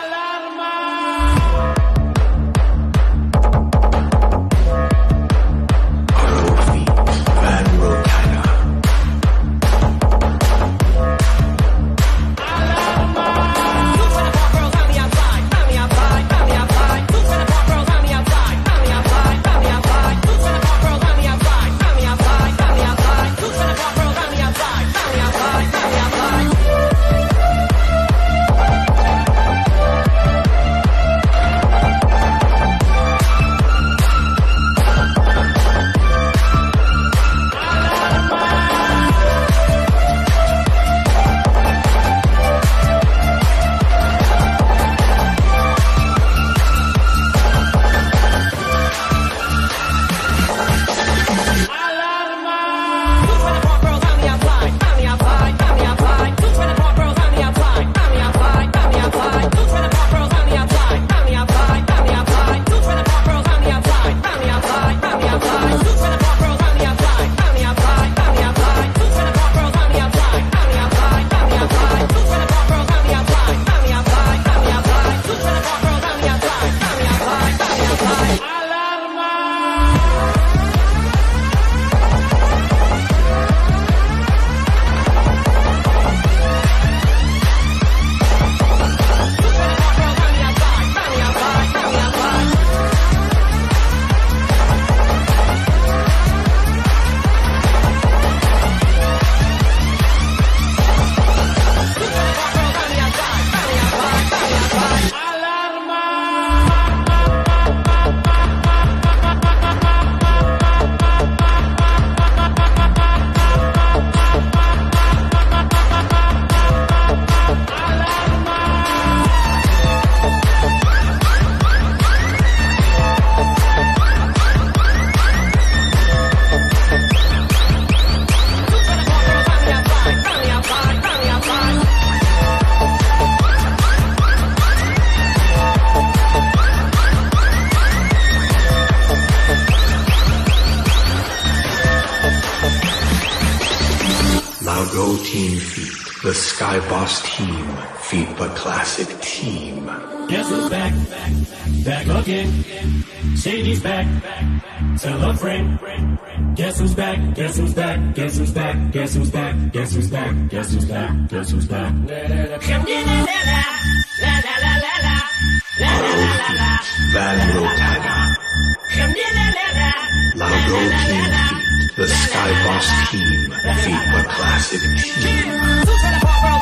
¡Alarma! Guess who's back? Back, back, back of him, CD's back, back, back, tell a frame, frame, print, guess who's back? Guess who's back? Guess who's back? Guess who's back? Guess who's back? Van Rotana. Largo Team Feet. The Boss Team. Feet classic team.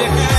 Yeah.